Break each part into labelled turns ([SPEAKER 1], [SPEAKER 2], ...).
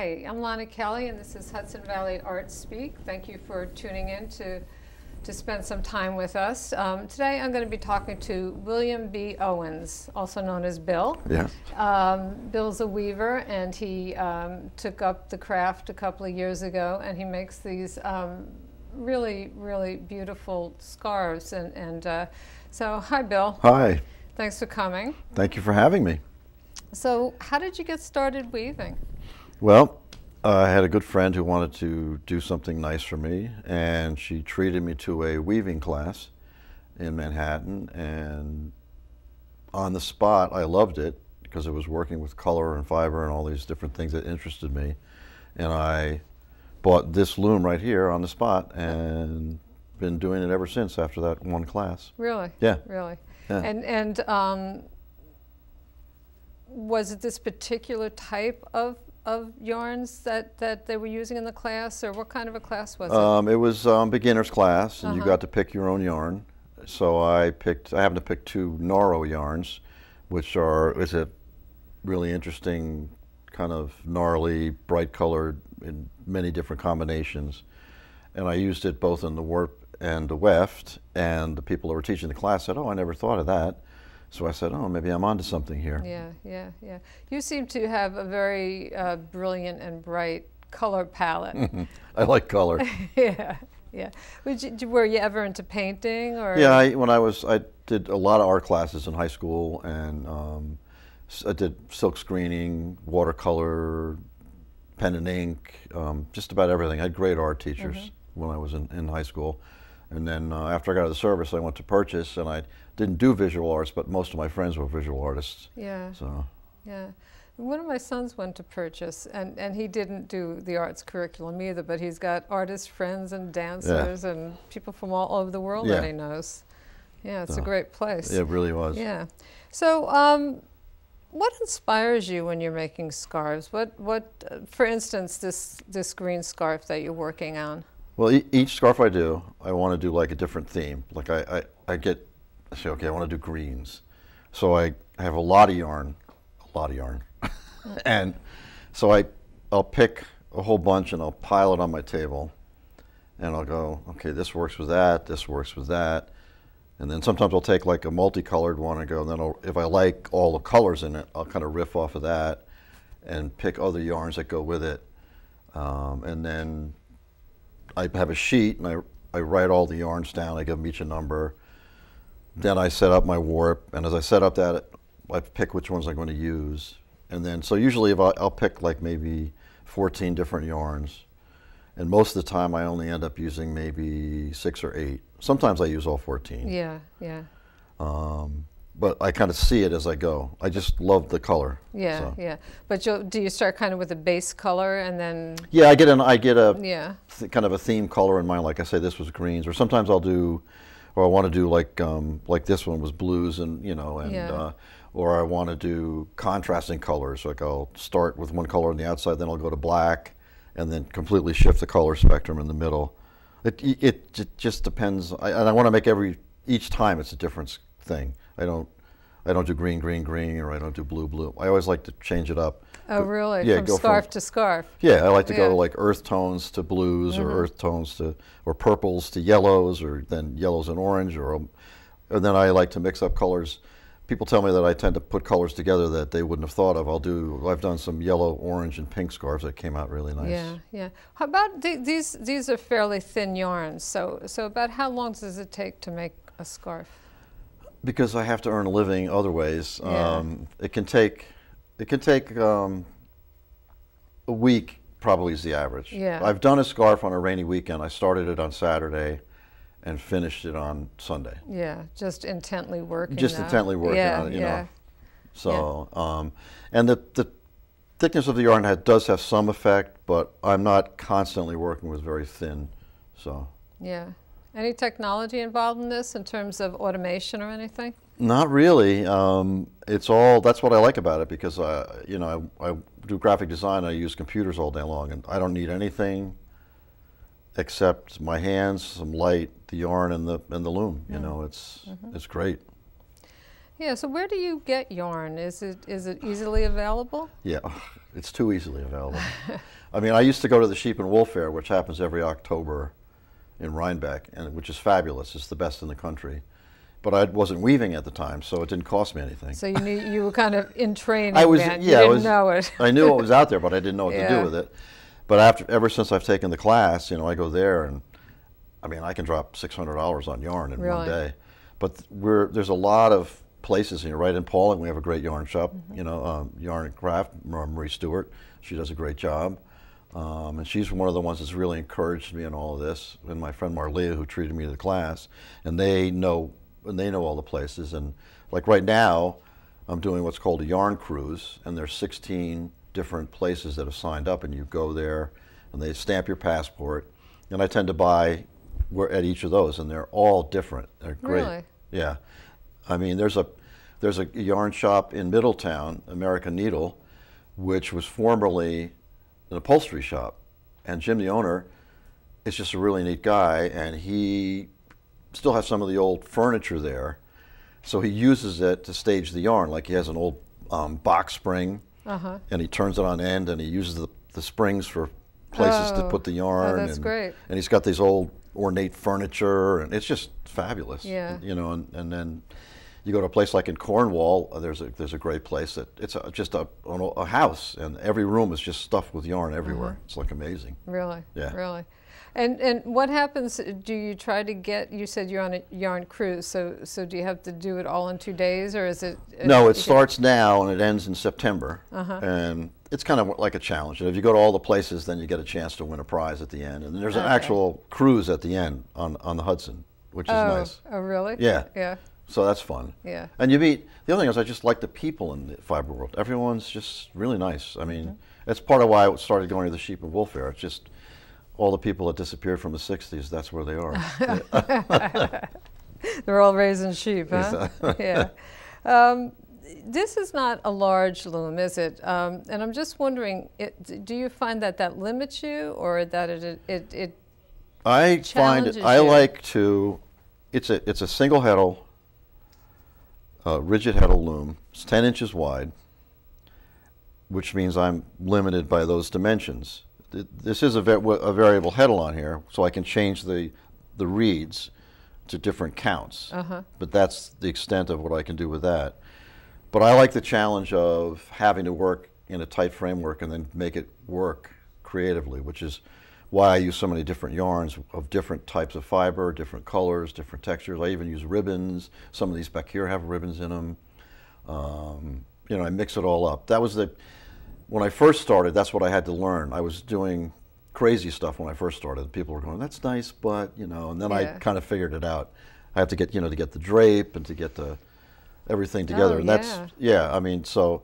[SPEAKER 1] Hi, I'm Lonna Kelly, and this is Hudson Valley Art Speak. Thank you for tuning in to, to spend some time with us. Um, today I'm going to be talking to William B. Owens, also known as Bill.
[SPEAKER 2] Yeah.
[SPEAKER 1] Um, Bill's a weaver, and he um, took up the craft a couple of years ago, and he makes these um, really, really beautiful scarves. And, and uh, so, hi, Bill.
[SPEAKER 2] Hi.
[SPEAKER 1] Thanks for coming.
[SPEAKER 2] Thank you for having me.
[SPEAKER 1] So, how did you get started weaving?
[SPEAKER 2] Well, uh, I had a good friend who wanted to do something nice for me, and she treated me to a weaving class in Manhattan. And on the spot, I loved it because it was working with color and fiber and all these different things that interested me. And I bought this loom right here on the spot and been doing it ever since after that one class.
[SPEAKER 1] Really?
[SPEAKER 2] Yeah.
[SPEAKER 1] Really?
[SPEAKER 2] Yeah.
[SPEAKER 1] And, and um, was it this particular type of, of yarns that, that they were using in the class, or what kind of a class was it?
[SPEAKER 2] Um, it was um, beginner's class, and you
[SPEAKER 1] Uh-huh.
[SPEAKER 2] got to pick your own yarn. So I picked. I happened to pick two Noro yarns, which are is a really interesting kind of gnarly, bright colored in many different combinations. And I used it both in the warp and the weft. And the people that were teaching the class said, "Oh, I never thought of that." So I said, "Oh, maybe I'm onto something here."
[SPEAKER 1] Yeah, yeah, yeah. You seem to have a very uh, brilliant and bright color palette.
[SPEAKER 2] I like color.
[SPEAKER 1] yeah, yeah. You, were you ever into painting, or?
[SPEAKER 2] Yeah, I, when I was, I did a lot of art classes in high school, and um, s- I did silk screening, watercolor, pen and ink, um, just about everything. I had great art teachers when I was in, in high school. And then uh, after I got out of the service, I went to Purchase, and I didn't do visual arts, but most of my friends were visual artists.
[SPEAKER 1] Yeah.
[SPEAKER 2] So
[SPEAKER 1] Yeah. One of my sons went to purchase, and, and he didn't do the arts curriculum either, but he's got artist friends and dancers and people from all over the world that he knows. Yeah, it's a great place.
[SPEAKER 2] it really was.
[SPEAKER 1] Yeah. So, um, what inspires you when you're making scarves? What, what, uh, for instance, this this green scarf that you're working on?
[SPEAKER 2] Well, e- each scarf I do, I want to do like a different theme. Like I, I, I get, I say, okay, I want to do greens. So I, I have a lot of yarn, a lot of yarn. and so I, I'll pick a whole bunch and I'll pile it on my table. And I'll go, okay, this works with that, this works with that. And then sometimes I'll take like a multicolored one and go, and then I'll, if I like all the colors in it, I'll kind of riff off of that and pick other yarns that go with it. Um, and then I have a sheet and I, I write all the yarns down. I give them each a number. Then I set up my warp, and as I set up that, I pick which ones I'm going to use. And then, so usually if I, I'll pick like maybe 14 different yarns. And most of the time I only end up using maybe six or eight. Sometimes I use all 14.
[SPEAKER 1] Yeah, yeah,
[SPEAKER 2] Um, but I kind of see it as I go. I just love the color.
[SPEAKER 1] yeah,
[SPEAKER 2] so.
[SPEAKER 1] yeah. But you'll, do you start kind of with a base color and then,
[SPEAKER 2] Yeah, I get an I get a
[SPEAKER 1] yeah,
[SPEAKER 2] th- kind of a theme color in mind. Like I say, this was greens, or sometimes I'll do, or I want to do like um, like this one was blues, and you know, and
[SPEAKER 1] Yeah.
[SPEAKER 2] uh, or I want to do contrasting colors. Like I'll start with one color on the outside, then I'll go to black, and then completely shift the color spectrum in the middle. It it, it just depends, I, and I want to make every each time it's a different s- thing. I don't. I don't do green, green, green, or I don't do blue, blue. I always like to change it up.
[SPEAKER 1] oh really,
[SPEAKER 2] yeah,
[SPEAKER 1] from
[SPEAKER 2] go
[SPEAKER 1] scarf to scarf?
[SPEAKER 2] yeah, I like to
[SPEAKER 1] Yeah. Mm-hmm.
[SPEAKER 2] go like earth tones to blues, or earth tones to, or purples to yellows, or then yellows and orange, or, um, and then I like to mix up colors. People tell me that I tend to put colors together that they wouldn't have thought of. I'll do. I've done some yellow, orange, and pink scarves that came out really nice.
[SPEAKER 1] Yeah, yeah. How about the, these? These are fairly thin yarns. So, so about how long does it take to make a scarf?
[SPEAKER 2] Because I have to earn a living other ways.
[SPEAKER 1] Yeah.
[SPEAKER 2] Um, it can take, it can take um, a week. Probably is the average.
[SPEAKER 1] Yeah.
[SPEAKER 2] I've done a scarf on a rainy weekend. I started it on Saturday, and finished it on Sunday.
[SPEAKER 1] Yeah, just intently working.
[SPEAKER 2] Just intently working
[SPEAKER 1] yeah,
[SPEAKER 2] on it, you
[SPEAKER 1] yeah.
[SPEAKER 2] know. So, um, and the, the thickness of the yarn does have some effect, but I'm not constantly working with very thin. So,
[SPEAKER 1] Yeah. Any technology involved in this in terms of automation or anything?
[SPEAKER 2] not really. Um, it's all that's what I like about it because I, you know, I, I do graphic design. I use computers all day long, and I don't need anything except my hands, some light, the yarn, and the and the loom. You mm-hmm. know, it's mm-hmm. it's great.
[SPEAKER 1] Yeah. So where do you get yarn? Is it is it easily available?
[SPEAKER 2] Yeah, it's too easily available. I mean, I used to go to the Sheep and Wool Fair, which happens every October in Rhinebeck, and which is fabulous. It's the best in the country. But I wasn't weaving at the time, so it didn't cost me anything.
[SPEAKER 1] So you knew you were kind of in training.
[SPEAKER 2] I was,
[SPEAKER 1] then.
[SPEAKER 2] yeah,
[SPEAKER 1] you
[SPEAKER 2] I
[SPEAKER 1] didn't
[SPEAKER 2] was,
[SPEAKER 1] know it.
[SPEAKER 2] I knew it was out there, but I didn't know what to do with it. But after, ever since I've taken the class, you know, I go there and, I mean, I can drop six hundred dollars on yarn in one day. But we're there's a lot of places here, right in Pawling. We have a great yarn shop,
[SPEAKER 1] Mm-hmm.
[SPEAKER 2] you know, um, Yarn and Craft. Marie Stewart, she does a great job, um, and she's one of the ones that's really encouraged me in all of this. And my friend Marlia, who treated me to the class, and they know and they know all the places. And like right now, I'm doing what's called a yarn cruise, and there's 16 different places that have signed up, and you go there, and they stamp your passport. And I tend to buy at each of those, and they're all different. They're great.
[SPEAKER 1] Really?
[SPEAKER 2] Yeah, I mean, there's a there's a yarn shop in Middletown, American Needle, which was formerly an upholstery shop, and Jim, the owner, is just a really neat guy, and he still has some of the old furniture there, so he uses it to stage the yarn. Like he has an old um, box spring,
[SPEAKER 1] Uh-huh.
[SPEAKER 2] and he turns it on end, and he uses the, the springs for places to
[SPEAKER 1] Oh.
[SPEAKER 2] put the yarn.
[SPEAKER 1] Oh, that's
[SPEAKER 2] and,
[SPEAKER 1] great.
[SPEAKER 2] And he's got these old ornate furniture, and it's just fabulous.
[SPEAKER 1] Yeah.
[SPEAKER 2] You know, and, and then you go to a place like in Cornwall. uh, There's a there's a great place that it's a, just a a house, and every room is just stuffed with yarn everywhere.
[SPEAKER 1] Uh-huh.
[SPEAKER 2] It's like amazing.
[SPEAKER 1] Really?
[SPEAKER 2] Yeah.
[SPEAKER 1] Really. And and what happens? Do you try to get? You said you're on a yarn cruise, so so do you have to do it all in two days, or is it?
[SPEAKER 2] No, it starts now and it ends in September,
[SPEAKER 1] Uh-huh.
[SPEAKER 2] and it's kind of like a challenge. And if you go to all the places, then you get a chance to win a prize at the end. And there's an
[SPEAKER 1] Okay.
[SPEAKER 2] actual cruise at the end on on the Hudson, which is
[SPEAKER 1] Oh,
[SPEAKER 2] nice.
[SPEAKER 1] oh, really?
[SPEAKER 2] Yeah.
[SPEAKER 1] Yeah.
[SPEAKER 2] So that's fun.
[SPEAKER 1] Yeah.
[SPEAKER 2] And you meet the other thing is I just like the people in the fiber world. Everyone's just really nice. I mean,
[SPEAKER 1] Mm-hmm.
[SPEAKER 2] that's part of why I started going to the sheep and wool fair. It's just all the people that disappeared from the '60s. That's where they are.
[SPEAKER 1] They're all raising sheep, huh? yeah. Um, this is not a large loom, is it? Um, and I'm just wondering, it, do you find that that limits you, or that it it, it
[SPEAKER 2] I find it, I
[SPEAKER 1] you.
[SPEAKER 2] like to. It's a it's a single heddle, uh, rigid heddle loom. It's ten inches wide, which means I'm limited by those dimensions. This is a, a variable heddle on here, so I can change the the reeds to different counts.
[SPEAKER 1] Uh-huh.
[SPEAKER 2] But that's the extent of what I can do with that. But I like the challenge of having to work in a tight framework and then make it work creatively, which is why I use so many different yarns of different types of fiber, different colors, different textures. I even use ribbons. Some of these back here have ribbons in them. Um, you know, I mix it all up. That was the when I first started. That's what I had to learn. I was doing crazy stuff when I first started. People were going, "That's nice," but you know, and then I kind of figured it out. I have to get you know to get the drape and to get the everything together,
[SPEAKER 1] Oh,
[SPEAKER 2] and that's
[SPEAKER 1] yeah.
[SPEAKER 2] yeah. I mean, so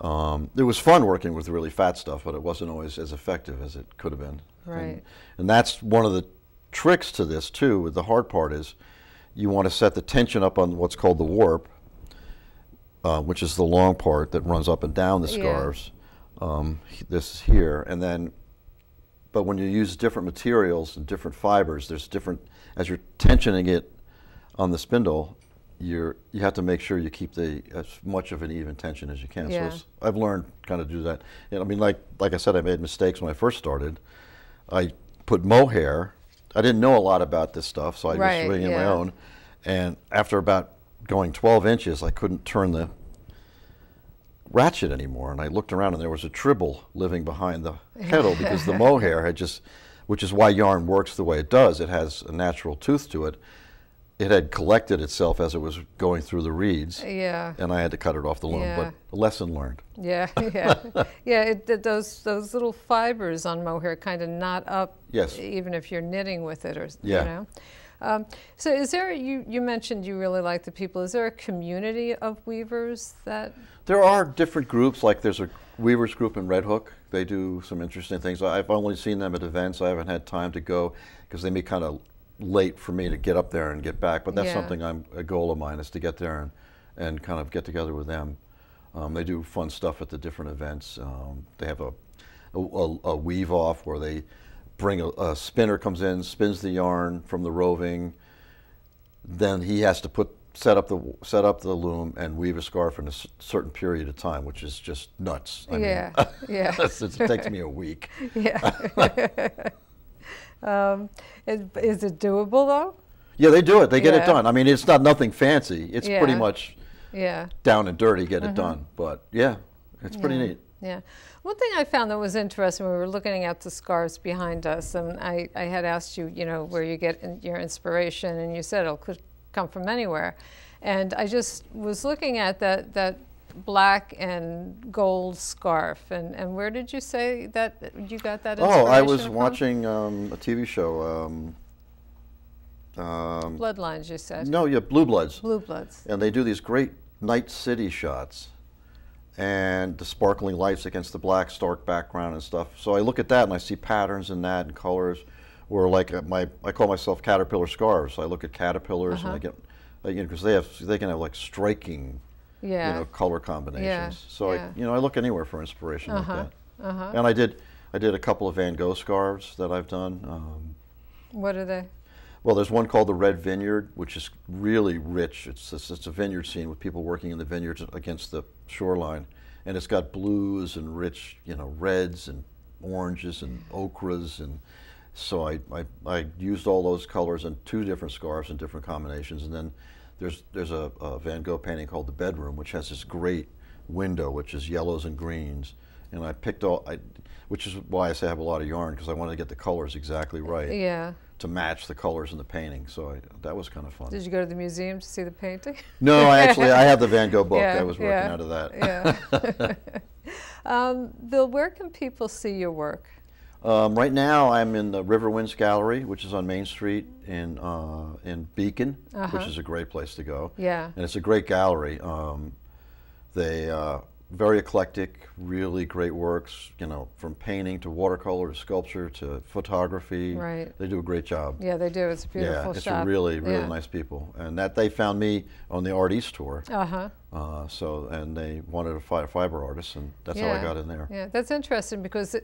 [SPEAKER 2] um, it was fun working with really fat stuff, but it wasn't always as effective as it could have been.
[SPEAKER 1] Right.
[SPEAKER 2] And, and that's one of the tricks to this too. The hard part is you want to set the tension up on what's called the warp, uh, which is the long part that runs up and down the
[SPEAKER 1] Yeah.
[SPEAKER 2] scarves. Um, this is here, and then, but when you use different materials and different fibers, there's different. As you're tensioning it on the spindle, you're you have to make sure you keep the as much of an even tension as you can.
[SPEAKER 1] Yeah.
[SPEAKER 2] So I've learned kind of do that. And I mean, like like I said, I made mistakes when I first started. I put mohair. I didn't know a lot about this stuff, so I
[SPEAKER 1] Right,
[SPEAKER 2] was bringing my
[SPEAKER 1] yeah.
[SPEAKER 2] own. And after about going 12 inches, I couldn't turn the ratchet anymore. And I looked around, and there was a tribble living behind the heddle because the mohair had just, which is why yarn works the way it does. It has a natural tooth to it. It had collected itself as it was going through the reeds,
[SPEAKER 1] yeah.
[SPEAKER 2] and I had to cut it off the loom.
[SPEAKER 1] Yeah.
[SPEAKER 2] But lesson learned.
[SPEAKER 1] Yeah, yeah, yeah. It, th- those those little fibers on mohair kind of knot up.
[SPEAKER 2] Yes.
[SPEAKER 1] Even if you're knitting with it, or
[SPEAKER 2] Yeah.
[SPEAKER 1] you know. Um, so, is there you you mentioned you really like the people? Is there a community of weavers that?
[SPEAKER 2] There are different groups, like there's a Weavers group in Red Hook. They do some interesting things. I've only seen them at events. I haven't had time to go because they make kind of late for me to get up there and get back. But that's
[SPEAKER 1] Yeah.
[SPEAKER 2] something I'm a goal of mine is to get there and, and kind of get together with them. Um, they do fun stuff at the different events. Um, they have a, a, a, weave off where they bring a, a spinner comes in, spins the yarn from the roving, then he has to put set up the set up the loom and weave a scarf in a s- certain period of time, which is just nuts. I
[SPEAKER 1] Yeah,
[SPEAKER 2] mean,
[SPEAKER 1] yeah.
[SPEAKER 2] it takes me a week.
[SPEAKER 1] Yeah. um, is, is it doable though?
[SPEAKER 2] Yeah, they do it. They get it done. I mean, it's not nothing fancy. It's pretty much
[SPEAKER 1] Yeah.
[SPEAKER 2] down and dirty, get it done. But yeah, it's pretty neat.
[SPEAKER 1] Yeah. One thing I found that was interesting, we were looking at the scarves behind us, and I, I had asked you, you know, where you get in, your inspiration, and you said it could come from anywhere. And I just was looking at that, that black and gold scarf, and, and where did you say that you got that
[SPEAKER 2] Oh, I was
[SPEAKER 1] from?
[SPEAKER 2] watching um, a TV show. Um, um,
[SPEAKER 1] Bloodlines, you said.
[SPEAKER 2] no, yeah, Blue Bloods.
[SPEAKER 1] Blue Bloods.
[SPEAKER 2] and they do these great night city shots and the sparkling lights against the black stark background and stuff so i look at that and i see patterns in that and colors or like uh, my i call myself caterpillar scarves so i look at caterpillars and i
[SPEAKER 1] Uh-huh.
[SPEAKER 2] get uh, you know because they have they can have like striking
[SPEAKER 1] Yeah.
[SPEAKER 2] you know color combinations so
[SPEAKER 1] yeah.
[SPEAKER 2] i you know i look anywhere for inspiration
[SPEAKER 1] Uh-huh,
[SPEAKER 2] like that
[SPEAKER 1] uh-huh.
[SPEAKER 2] and i did i did a couple of van gogh scarves that i've done um,
[SPEAKER 1] What are they?
[SPEAKER 2] well, there's one called the Red Vineyard, which is really rich. It's, it's, it's a vineyard scene with people working in the vineyards against the shoreline. And it's got blues and rich, you know, reds and oranges and ochres. And so I, I, I used all those colors in two different scarves in different combinations. And then there's, there's a, a Van Gogh painting called The Bedroom, which has this great window, which is yellows and greens. And I picked all, I, which is why I say I have a lot of yarn, because I wanted to get the colors exactly right
[SPEAKER 1] Yeah.
[SPEAKER 2] to match the colors in the painting. So I, that was kind of fun.
[SPEAKER 1] Did you go to the museum to see the painting?
[SPEAKER 2] no, I actually I have the Van Gogh book.
[SPEAKER 1] Yeah,
[SPEAKER 2] I was working
[SPEAKER 1] yeah,
[SPEAKER 2] out of that.
[SPEAKER 1] Yeah. um, Bill, where can people see your work?
[SPEAKER 2] Um, right now, I'm in the River Winds Gallery, which is on Main Street in uh, in Beacon,
[SPEAKER 1] Uh-huh.
[SPEAKER 2] which is a great place to go.
[SPEAKER 1] Yeah.
[SPEAKER 2] And it's a great gallery. Um, they uh, very eclectic, really great works. You know, from painting to watercolor to sculpture to photography.
[SPEAKER 1] Right.
[SPEAKER 2] They do a great job.
[SPEAKER 1] Yeah, they do. It's a beautiful
[SPEAKER 2] yeah, it's
[SPEAKER 1] shop.
[SPEAKER 2] really, really
[SPEAKER 1] Yeah.
[SPEAKER 2] nice people, and that they found me on the Art East tour.
[SPEAKER 1] Uh-huh.
[SPEAKER 2] Uh, so, and they wanted a fi- fiber artist, and that's how I got in there.
[SPEAKER 1] Yeah, that's interesting because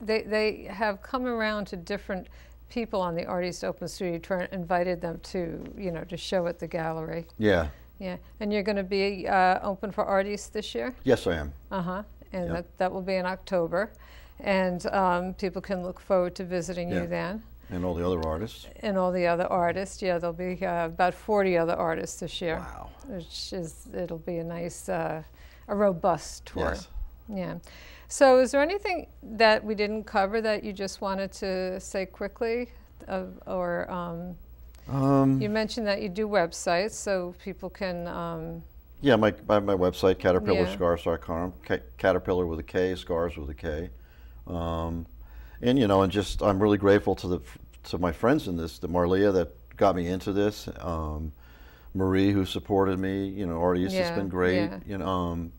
[SPEAKER 1] they, they have come around to different people on the Artist Open Studio tour and invited them to, you know, to show at the gallery.
[SPEAKER 2] Yeah.
[SPEAKER 1] Yeah, and you're going to be uh, open for artists this year?
[SPEAKER 2] Yes, I am.
[SPEAKER 1] Uh-huh, and
[SPEAKER 2] Yep.
[SPEAKER 1] that, that will be in October. And um, people can look forward to visiting
[SPEAKER 2] Yeah.
[SPEAKER 1] you then.
[SPEAKER 2] And all the other artists.
[SPEAKER 1] And all the other artists, yeah, there'll be uh, about 40 other artists this year.
[SPEAKER 2] Wow.
[SPEAKER 1] Which is, it'll be a nice, uh, a robust tour.
[SPEAKER 2] Yes.
[SPEAKER 1] Yeah. So is there anything that we didn't cover that you just wanted to say quickly? Of, or um,
[SPEAKER 2] Um,
[SPEAKER 1] you mentioned that you do websites so people can, um,
[SPEAKER 2] yeah, my, my, my website, caterpillarscarves.com, ca- caterpillar with a K, scars with a K. Um, and, you know, and just, I'm really grateful to the, to my friends in this, the Marlia that got me into this, um, Marie who supported me, you know, Artie,
[SPEAKER 1] Yeah,
[SPEAKER 2] has been great,
[SPEAKER 1] yeah.
[SPEAKER 2] you know, um,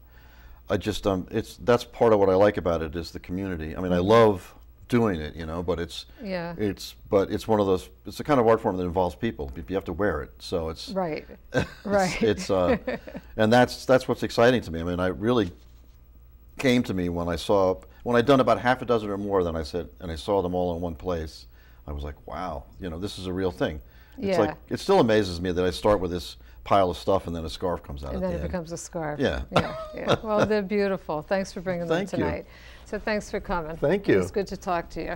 [SPEAKER 2] I just, um, it's, that's part of what I like about it is the community. I mean,
[SPEAKER 1] Mm-hmm.
[SPEAKER 2] I love doing it, you know, but it's,
[SPEAKER 1] yeah,
[SPEAKER 2] It's but it's one of those. It's the kind of art form that involves people. You have to wear it, so it's
[SPEAKER 1] right,
[SPEAKER 2] it's-
[SPEAKER 1] right.
[SPEAKER 2] It's uh, and that's that's what's exciting to me. I mean, I really came to me when I saw when I'd done about half a dozen or more. Then I said, and I saw them all in one place. I was like, wow, you know, this is a real thing. It's
[SPEAKER 1] Yeah.
[SPEAKER 2] like it still amazes me that I start with this pile of stuff and then a scarf comes out
[SPEAKER 1] and then
[SPEAKER 2] the
[SPEAKER 1] it
[SPEAKER 2] end.
[SPEAKER 1] becomes a scarf.
[SPEAKER 2] Yeah.
[SPEAKER 1] yeah, yeah. Well, they're beautiful. Thanks for bringing
[SPEAKER 2] Thank
[SPEAKER 1] them
[SPEAKER 2] you.
[SPEAKER 1] tonight. So thanks for coming.
[SPEAKER 2] Thank
[SPEAKER 1] It
[SPEAKER 2] you.
[SPEAKER 1] was good to talk to you.